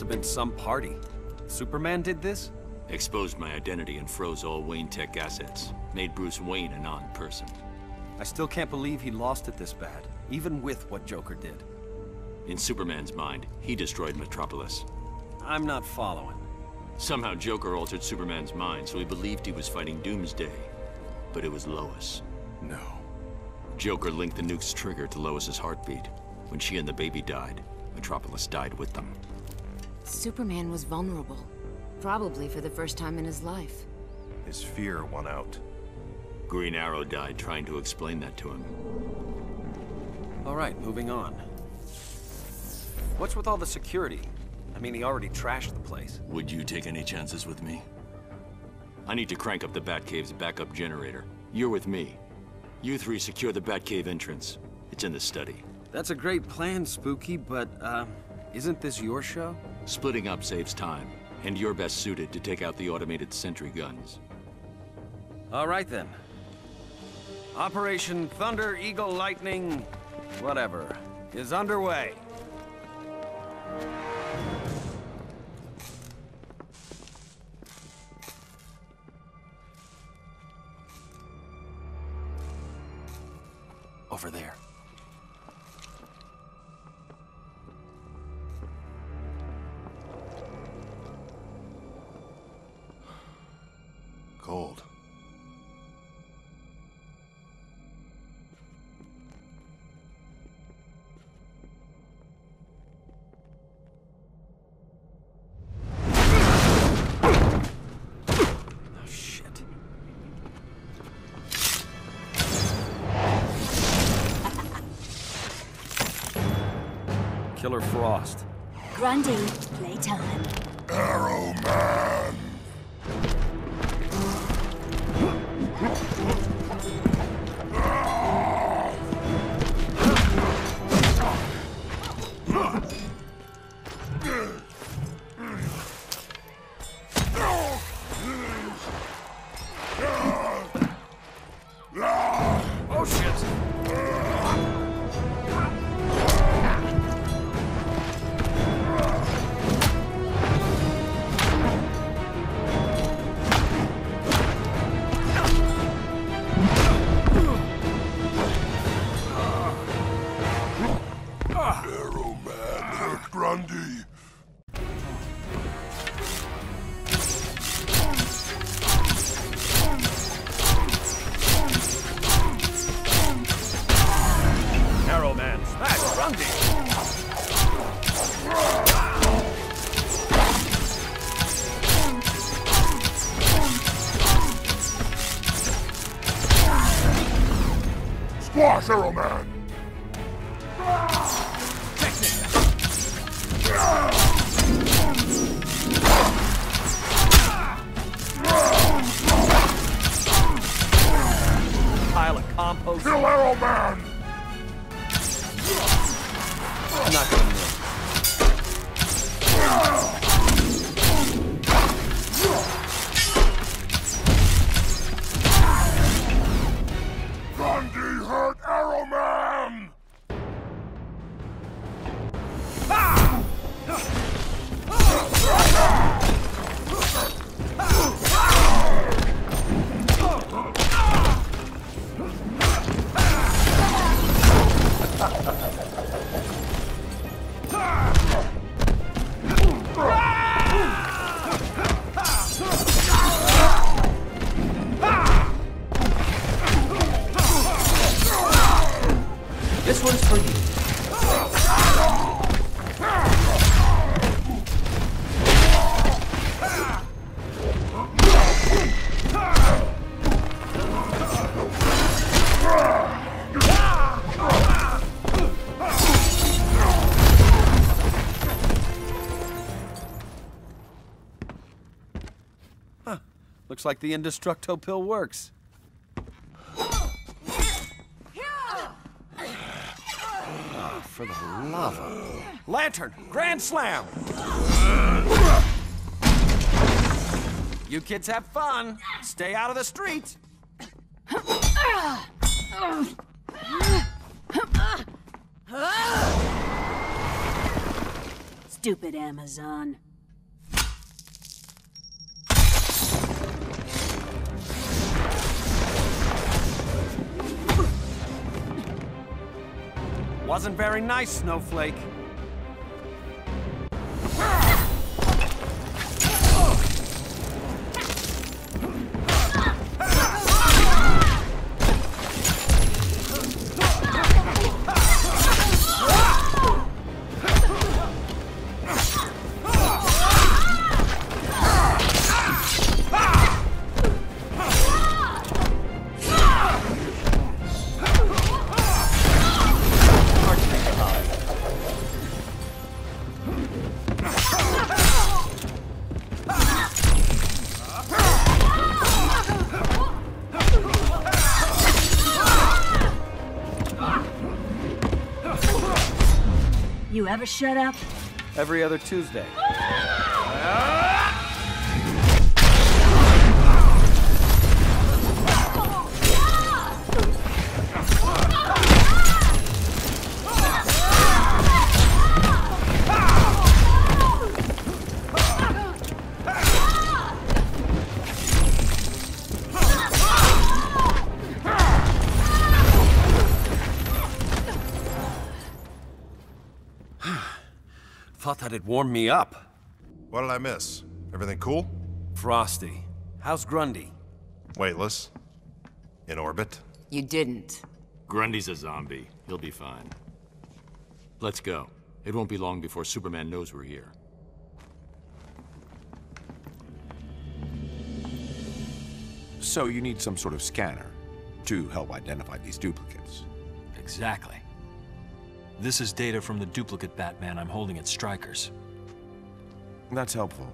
Must have been some party. Superman did this? Exposed my identity and froze all Wayne Tech assets. Made Bruce Wayne a non-person. I still can't believe he lost it this bad, even with what Joker did. In Superman's mind, he destroyed Metropolis. I'm not following. Somehow Joker altered Superman's mind, so he believed he was fighting Doomsday. But it was Lois. No. Joker linked the nuke's trigger to Lois's heartbeat. When she and the baby died, Metropolis died with them. Superman was vulnerable. Probably for the first time in his life. His fear won out. Green Arrow died trying to explain that to him. All right, moving on. What's with all the security? I mean, he already trashed the place. Would you take any chances with me? I need to crank up the Batcave's backup generator. You're with me. You three secure the Batcave entrance. It's in the study. That's a great plan, Spooky, but, uh, isn't this your show? Splitting up saves time, and you're best suited to take out the automated sentry guns. All right, then. Operation Thunder Eagle Lightning... whatever, is underway. Over there. Killer Frost. Grundy, playtime. Squash Arrow Man! Pile of compost. Kill Arrow Man! I'm Looks like the Indestructo pill works. Ah, for the love of... Lantern! Grand Slam! You kids have fun. Stay out of the streets. stupid Amazon. Wasn't very nice, Snowflake. Ever shut up? Every other Tuesday. Thought that'd me up. What did I miss? Everything cool? Frosty. How's Grundy? Weightless? In orbit? You didn't. Grundy's a zombie. He'll be fine. Let's go. It won't be long before Superman knows we're here. So you need some sort of scanner to help identify these duplicates. Exactly. This is data from the duplicate Batman I'm holding at Stryker's. That's helpful.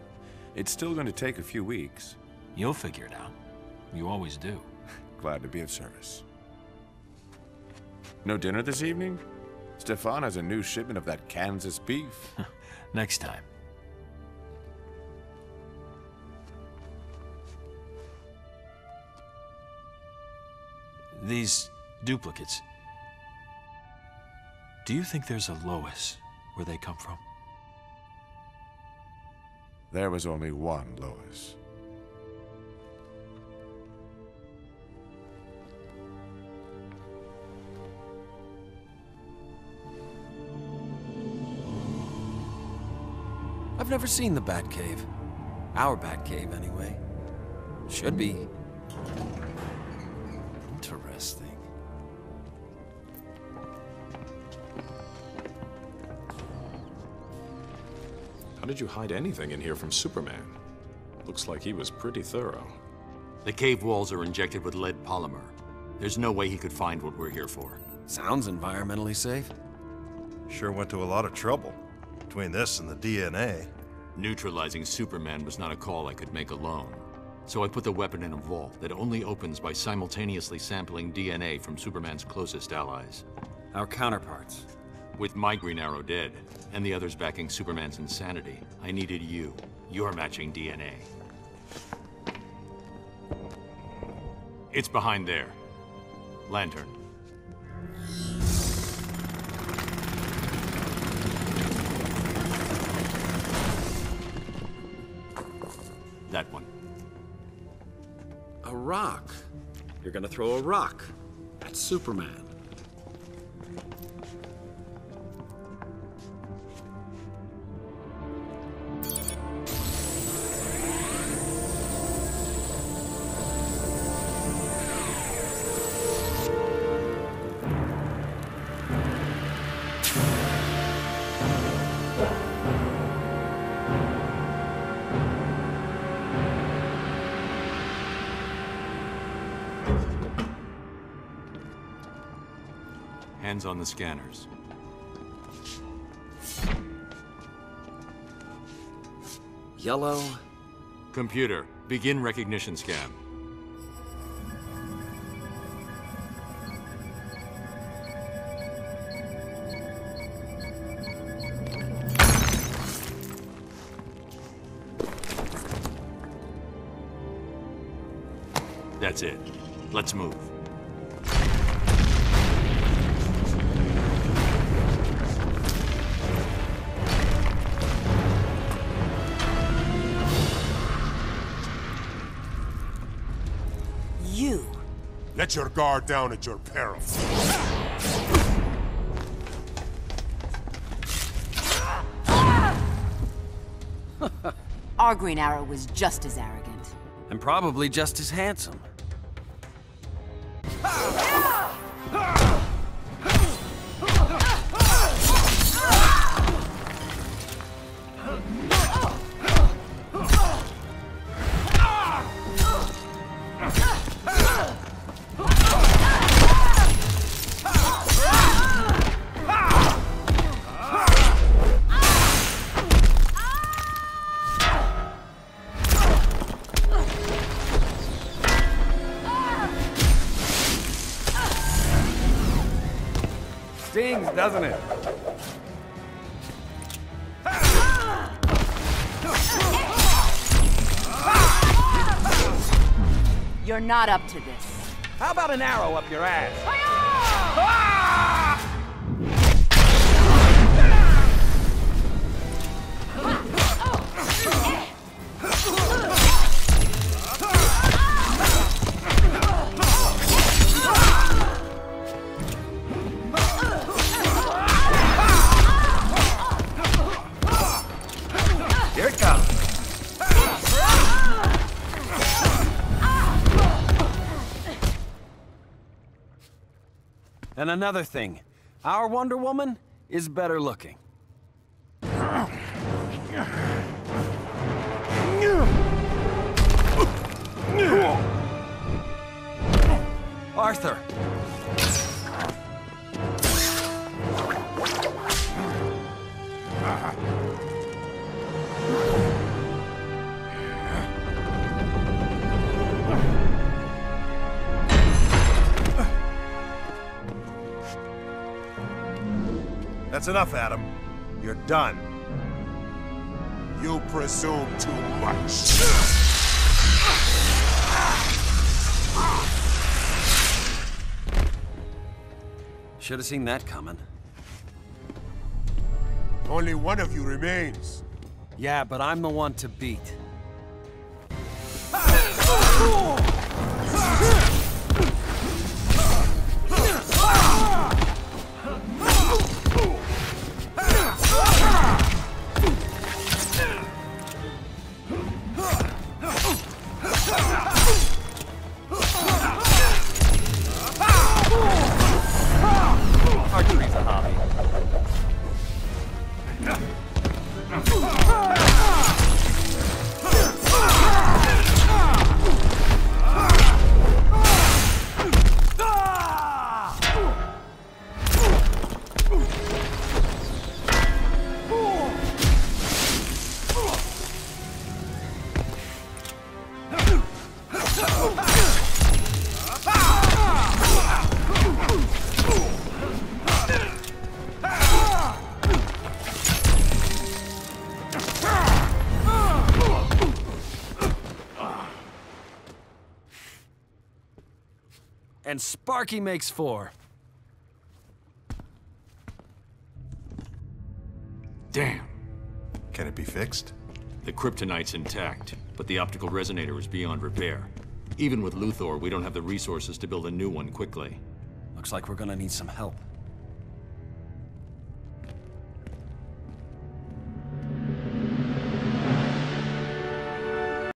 It's still going to take a few weeks. You'll figure it out. You always do. Glad to be of service. No dinner this evening? Stefan has a new shipment of that Kansas beef. Next time. These duplicates. Do you think there's a Lois where they come from? there was only one Lois. I've never seen the Batcave. Our Batcave, anyway. Should be. Interesting. How did you hide anything in here from Superman? Looks like he was pretty thorough. The cave walls are injected with lead polymer. There's no way he could find what we're here for. Sounds environmentally safe. Sure went to a lot of trouble. Between this and the DNA. Neutralizing Superman was not a call I could make alone. So I put the weapon in a vault that only opens by simultaneously sampling DNA from Superman's closest allies. Our counterparts. With my Green Arrow dead, and the others backing Superman's insanity, I needed you. Your matching DNA. It's behind there. Lantern. That one. A rock. You're gonna throw a rock at Superman. Hands on the scanners. Yellow. Computer, begin recognition scan. That's it. Let's move. Let your guard down at your peril. Our Green Arrow was just as arrogant. And probably just as handsome. Doesn't it? You're not up to this. How about an arrow up your ass? Here And another thing, our Wonder Woman is better looking. Arthur! That's enough, Adam. You're done. You presume too much. Should have seen that coming. Only one of you remains. Yeah, but I'm the one to beat. And Sparky makes four. Damn. Can it be fixed? The kryptonite's intact, but the optical resonator is beyond repair. Even with Luthor, we don't have the resources to build a new one quickly. Looks like we're gonna need some help.